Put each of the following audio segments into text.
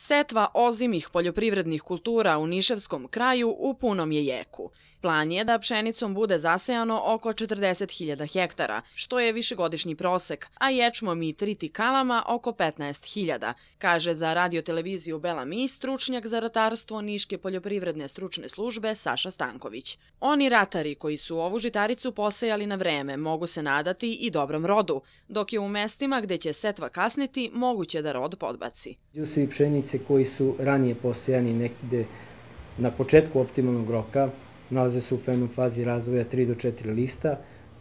Setva ozimih poljoprivrednih kultura u Niševskom kraju u punom je jeku. Plan je da pšenicom bude zasejano oko 40.000 hektara, što je višegodišnji prosek, a ječmom i tritikalama oko 15.000, kaže za radioteleviziju Bela Mi stručnjak za ratarstvo Niške poljoprivredne stručne službe Saša Stanković. Oni ratari koji su ovu žitaricu posejali na vreme mogu se nadati i dobrom rodu, dok je u mestima gde će setva kasniti moguće da rod podbaci. Usevi pšenice koji su ranije posejani nekde na početku optimalnog roka, nalaze se u fenom fazi razvoja 3 do 4 lista,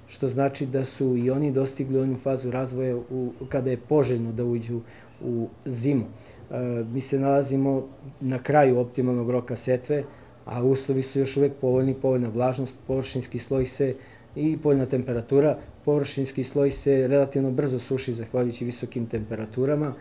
što znači da su i oni dostigli onu fazu razvoja u, kada je poželjno da uđu u zimu. E, mi se nalazimo na kraju optimalnog roka setve, a uslovi su još uvek povoljni, povoljna vlažnost, površinski sloj se i povoljna temperatura. Površinski sloj se relativno brzo suši zahvaljujući visokim temperaturama,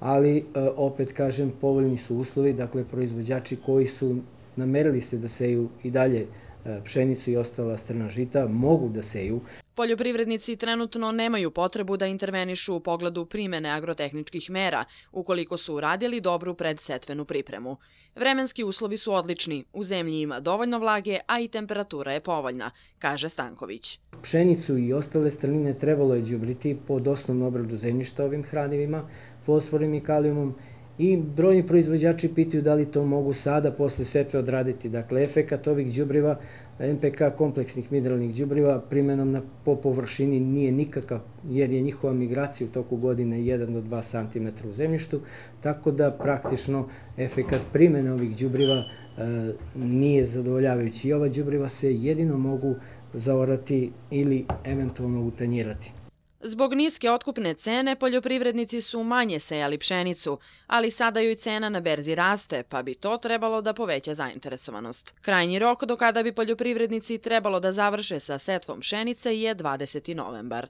ali e, opet kažem povoljni su uslovi, dakle proizvođači koji su namerili se da seju i dalje e, pšenicu i ostala strna žita, mogu da seju. Poljoprivrednici trenutno nemaju potrebu da intervenišu u pogledu primene agrotehničkih mera, ukoliko su uradili dobru predsetvenu pripremu. Vremenski uslovi su odlični, u zemlji ima dovoljno vlage, a i temperatura je povoljna, kaže Stanković. Pšenicu i ostale strnine trebalo je džubriti pod osnovnu obradu zemljišta ovim hranivima, fosforim i kalijumom, i brojni proizvođači pitaju da li to mogu sada posle setve odraditi. Dakle, efekat ovih džubriva, NPK kompleksnih mineralnih džubriva primenom na, po površini nije nikakav, jer je njihova migracija u toku godine 1 do 2 cm u zemljištu, tako da praktično efekat primene ovih džubriva e, nije zadovoljavajući. I ova džubriva se jedino mogu zaorati ili eventualno utanjirati. Zbog niske otkupne cene, poljoprivrednici su manje sejali pšenicu, ali sada joj cena na berzi raste, pa bi to trebalo da poveća zainteresovanost. Krajnji rok do kada bi poljoprivrednici trebalo da završe sa setvom pšenice je 20. novembar.